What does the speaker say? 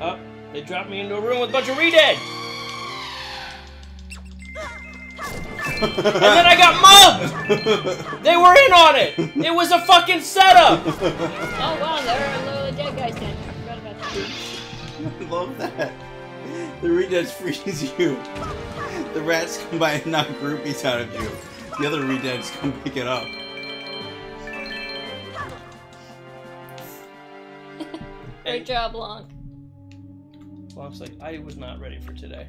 Uh, dropped me into a room with a bunch of redead. and then I got mugged! They were in on it! It was a fucking setup! Oh wow, there are a little dead guys then. I forgot about that. I love that. The redeads freeze you. The rats come by and knock rupees out of you. The other redeads come pick it up. Great job, Lonk. Lonk's like, I was not ready for today.